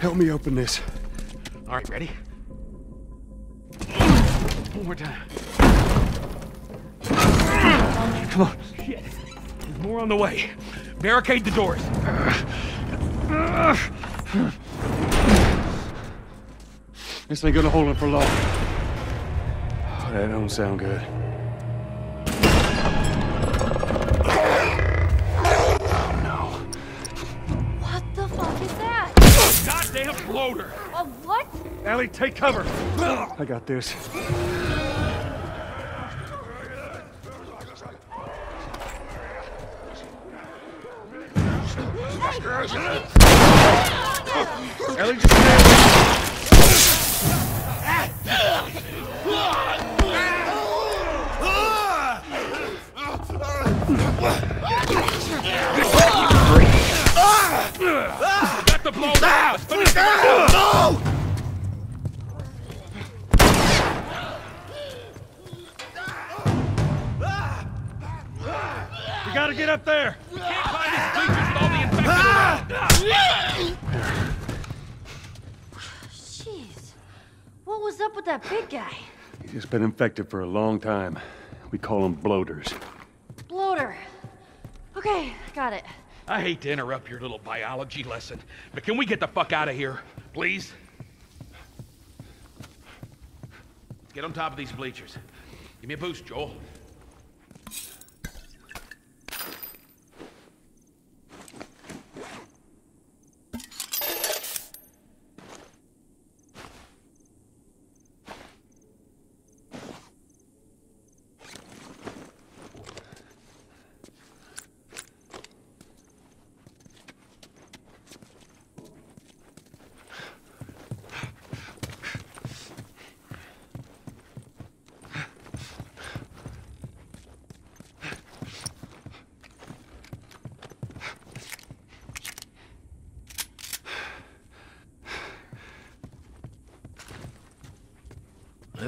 Help me open this. All right, ready? One more time. Come on. Shit. There's more on the way. Barricade the doors. This ain't gonna hold him for long. Oh, that don't sound good. Goddamn bloater. A what? Ellie, take cover. I got this. With that big guy? He's just been infected for a long time. We call them bloaters. Bloater. Okay, got it. I hate to interrupt your little biology lesson, but can we get the fuck out of here, please? Get on top of these bleachers. Give me a boost, Joel.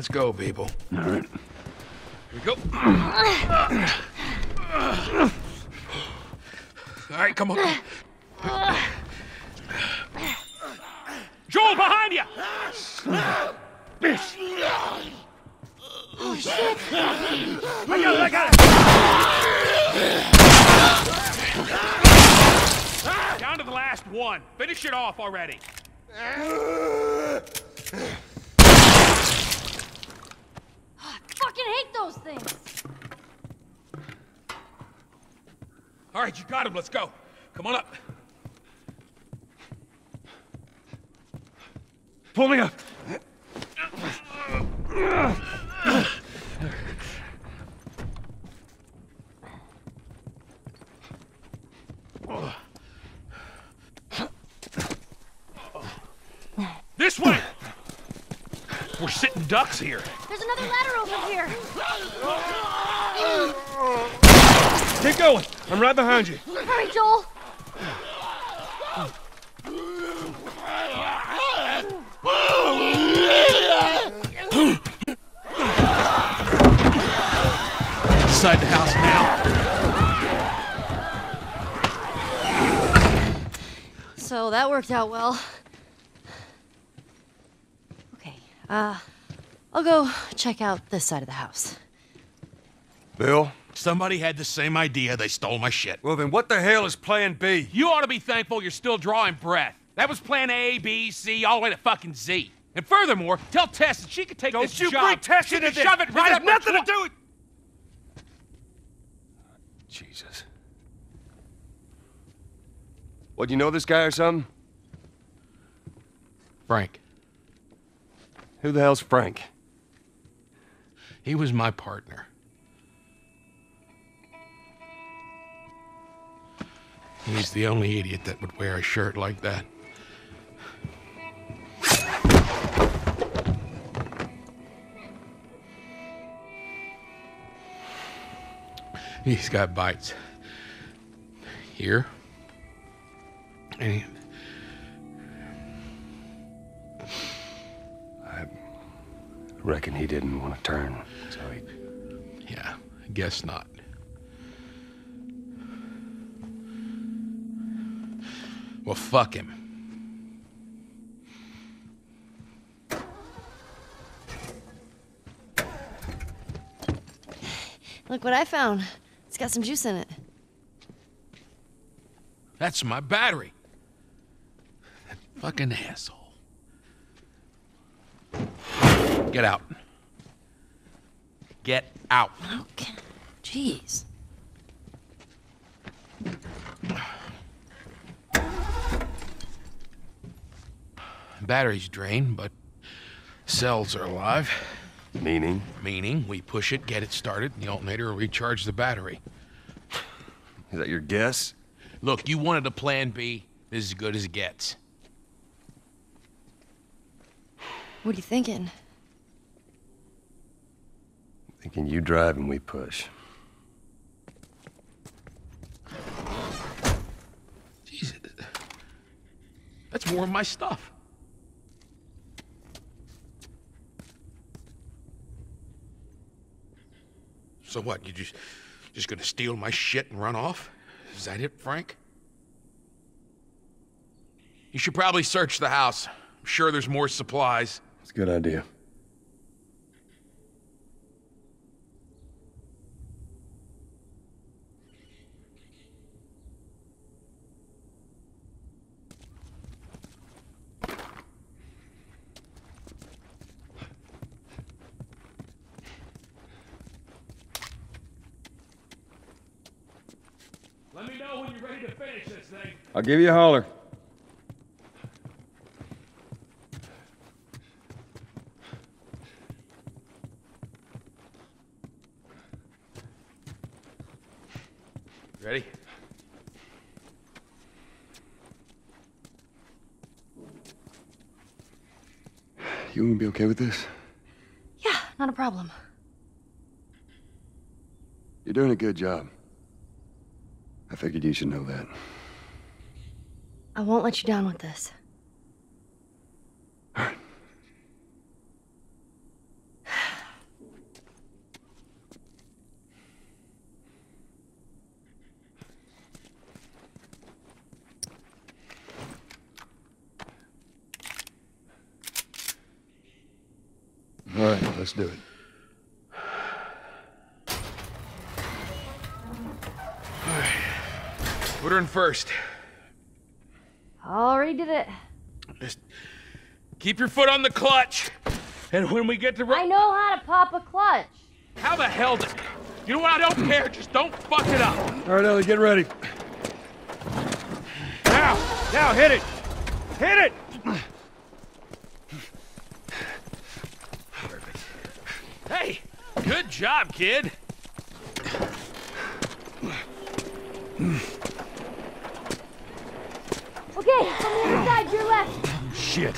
Let's go, people. All right. Here we go. All right, come on. Joel, behind you! Oh shit! I got it, I got it! Down to the last one. Finish it off already. Hate those things. All right, you got him. Let's go. Come on up. Pull me up. This way! We're sitting ducks here. There's another ladder over here. Keep going. I'm right behind you. Hurry, Joel. Inside the house now. So that worked out well. Okay, uh, I'll go check out this side of the house. Bill? Somebody had the same idea. They stole my shit. Well, then what the hell is Plan B? You ought to be thankful you're still drawing breath. That was plan A, B, C, all the way to fucking Z. And furthermore, tell Tess that she could take Don't this you job. bring Tess she into could this. shove it right up nothing to do with... Jesus. What, do you know this guy or something? Frank, Who the hell's Frank? he was my partner. He's the only idiot that would wear a shirt like that. He's got bites. Here. And Reckon he didn't want to turn, so he... Yeah, I guess not. Well, fuck him. Look what I found. It's got some juice in it. That's my battery. That fucking asshole. Get out. Get out. Okay. Jeez. Battery's drained, but cells are alive. Meaning? Meaning, we push it, get it started, and the alternator will recharge the battery. Is that your guess? Look, you wanted a plan B. This is as good as it gets. What are you thinking? Thinking you drive and we push. Jesus. That's more of my stuff. So what, you just just gonna steal my shit and run off? Is that it, Frank? You should probably search the house. I'm sure there's more supplies. It's a good idea. Let me know when you're ready to finish this thing. I'll give you a holler. Ready? You gonna be okay with this? Yeah, not a problem. You're doing a good job. I figured you should know that. I won't let you down with this. All right, let's do it. Put her in first. Already did it. Just keep your foot on the clutch. And when we get to I know how to pop a clutch. How the hell do... You know what? I don't care. Just don't fuck it up. All right, Ellie, get ready. Now! Now, hit it! Hit it! Perfect. Hey, good job, kid. Okay, from the other side, to your left. Shit.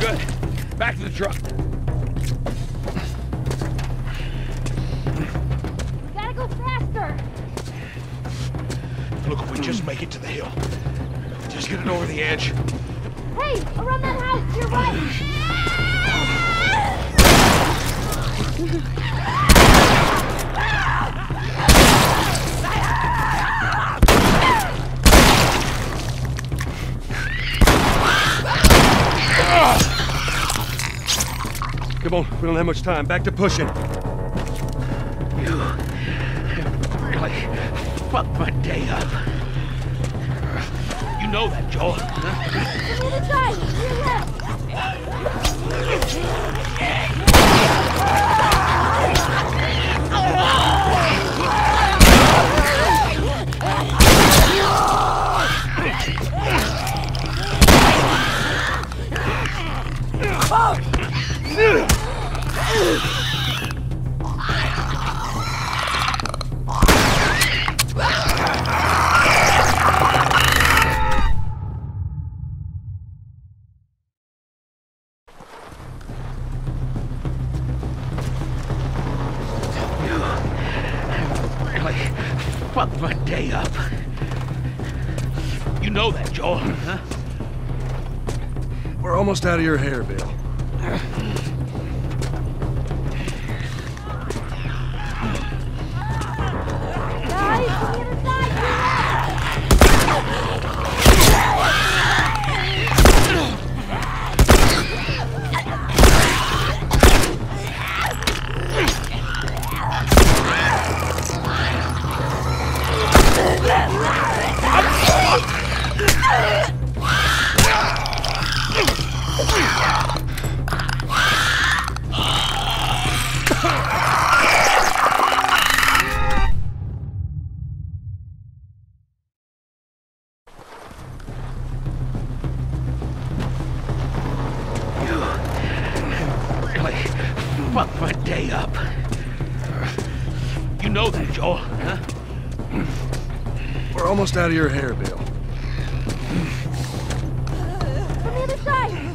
Good. Back to the truck. Gotta go faster. Look, if we just make it to the hill. Just get it over the edge. Hey, around that house, to your right. Come on, we don't have much time. Back to pushing. You really fucked my day up. You know that, Joel. huh? From the almost out of your hair, Bill. Fucked my day up. You know that, Joel, huh? We're almost out of your hair, Bill. From the other side!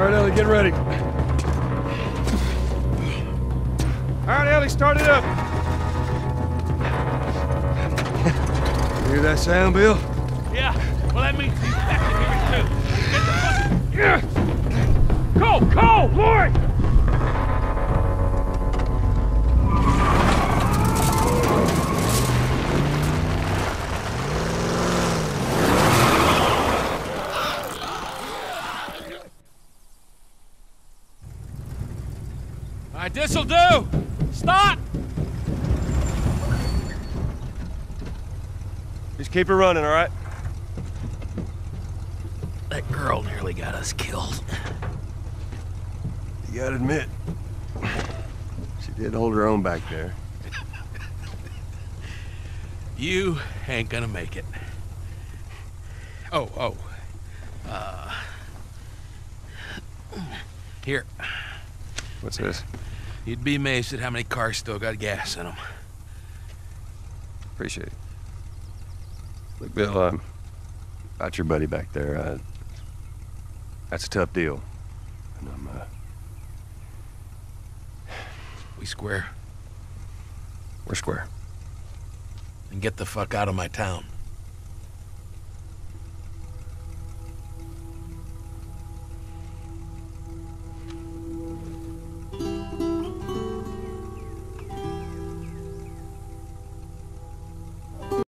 All right, Ellie, get ready. All right, Ellie, start it up. You hear that sound, Bill? Yeah, well, that means he's back in here, too. Get the fucking... Cole! Cole! Lori! Right, this'll do. Stop! Just keep it running, all right? That girl nearly got us killed. You gotta admit, she did hold her own back there. You ain't gonna make it. Oh, oh. Uh. Here. What's this? You'd be amazed at how many cars still got gas in them. Appreciate it. Look, Bill, um, about your buddy back there, uh, that's a tough deal. And I'm, uh, We square we're square. and get the fuck out of my town.